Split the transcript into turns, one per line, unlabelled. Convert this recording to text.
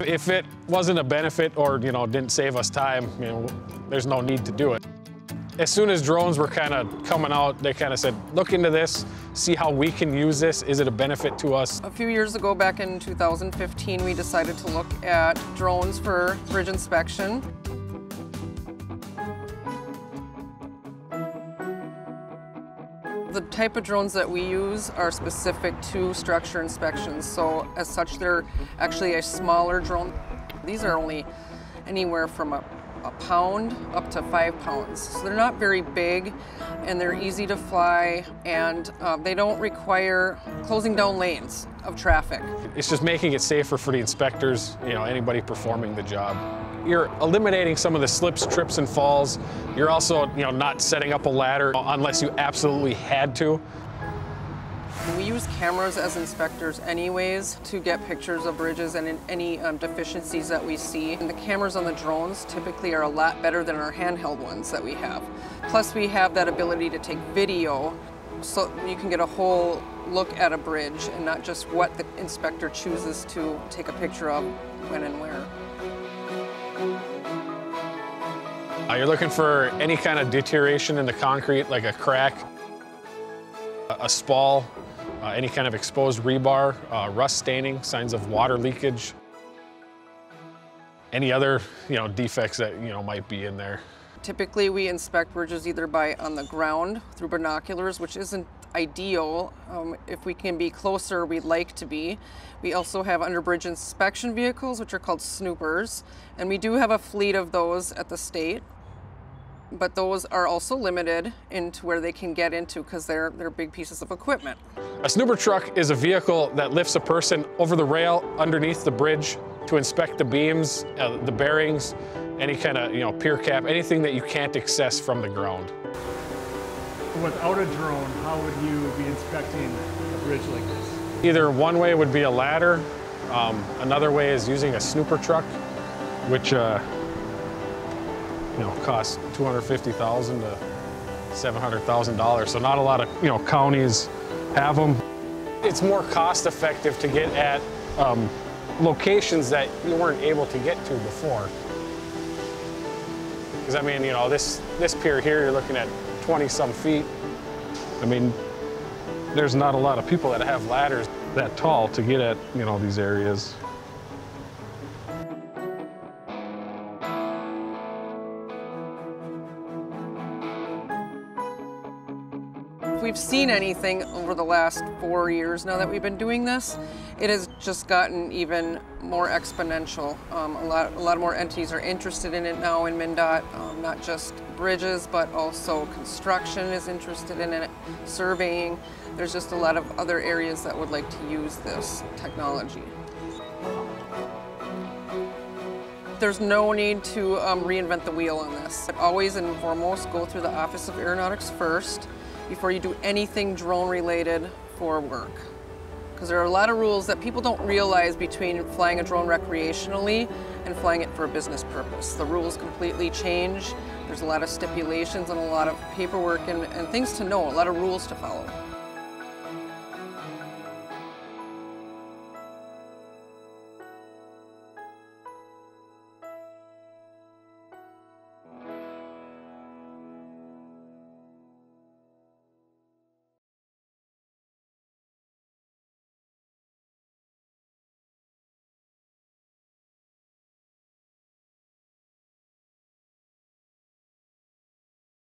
If it wasn't a benefit or, you know, didn't save us time, you know, there's no need to do it. As soon as drones were kind of coming out, they kind of said, look into this, see how we can use this. Is it a benefit to us?
A few years ago, back in 2015, we decided to look at drones for bridge inspection. The type of drones that we use are specific to structure inspections. So as such, they're actually a smaller drone. These are only anywhere from a, a pound up to five pounds. So they're not very big and they're easy to fly and uh, they don't require closing down lanes of traffic.
It's just making it safer for the inspectors, you know, anybody performing the job. You're eliminating some of the slips, trips, and falls. You're also, you know, not setting up a ladder unless you absolutely had to.
We use cameras as inspectors anyways to get pictures of bridges and any um, deficiencies that we see. And the cameras on the drones typically are a lot better than our handheld ones that we have. Plus we have that ability to take video so you can get a whole look at a bridge and not just what the inspector chooses to take a picture of when and where.
Uh, you're looking for any kind of deterioration in the concrete, like a crack, a, a spall, uh, any kind of exposed rebar, uh, rust staining, signs of water leakage, any other you know defects that you know might be in there.
Typically, we inspect bridges either by on the ground through binoculars, which isn't ideal. Um, if we can be closer, we'd like to be. We also have under bridge inspection vehicles, which are called snoopers, and we do have a fleet of those at the state. But those are also limited into where they can get into because they're, they're big pieces of equipment.
A snooper truck is a vehicle that lifts a person over the rail underneath the bridge to inspect the beams, uh, the bearings, any kind of you know pier cap, anything that you can't access from the ground.
Without a drone, how would you be inspecting a bridge like this?
Either one way would be a ladder, um, another way is using a snooper truck, which uh, you know costs 250,000 to 700,000 dollars. So not a lot of you know counties have them. It's more cost effective to get at um, locations that you weren't able to get to before. Because I mean, you know, this this pier here, you're looking at 20 some feet. I mean, there's not a lot of people that have ladders that tall to get at, you know, these areas.
If we've seen anything over the last four years now that we've been doing this, it has just gotten even more exponential. Um, a, lot, a lot more entities are interested in it now in MnDOT, um, not just bridges, but also construction is interested in it, surveying. There's just a lot of other areas that would like to use this technology. There's no need to um, reinvent the wheel on this. Always and foremost, go through the Office of Aeronautics first before you do anything drone related for work. Because there are a lot of rules that people don't realize between flying a drone recreationally and flying it for a business purpose. The rules completely change. There's a lot of stipulations and a lot of paperwork and, and things to know, a lot of rules to follow.